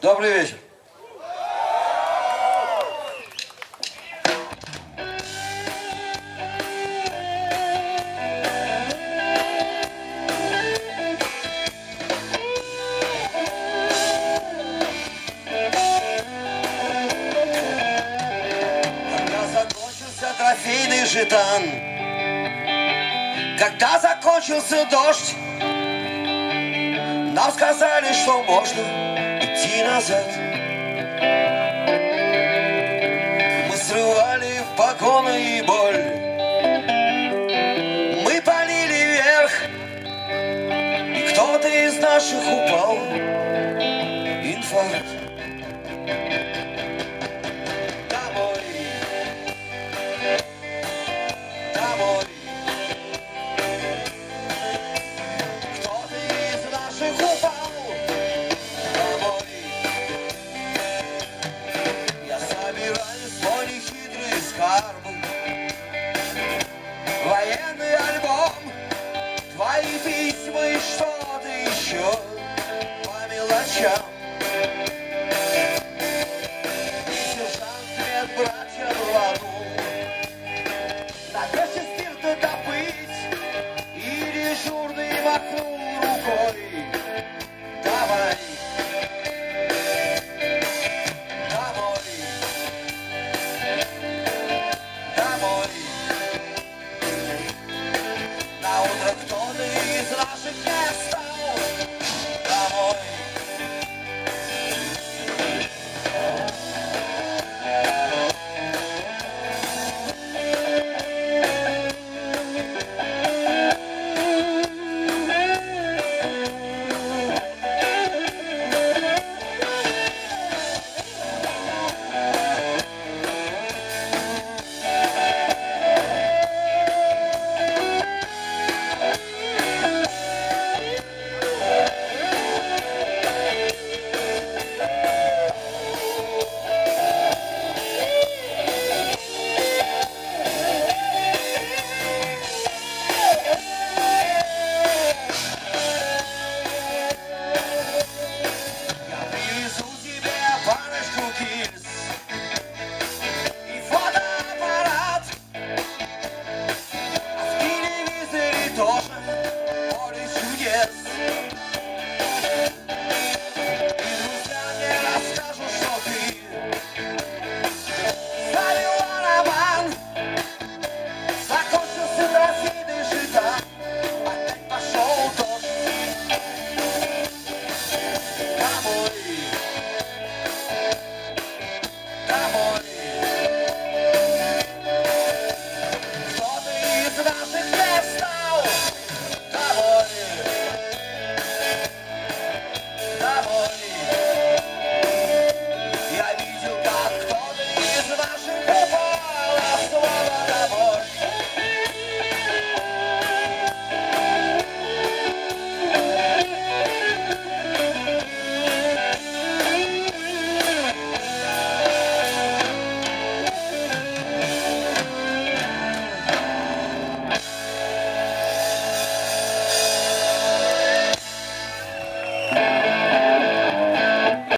Добрый вечер. Когда закончился трофейный жетан, когда закончился дождь, нам сказали, что можно идти назад. Мы срывали погоны и боль, мы полили вверх, и кто-то из наших упал. Инфаркт. show.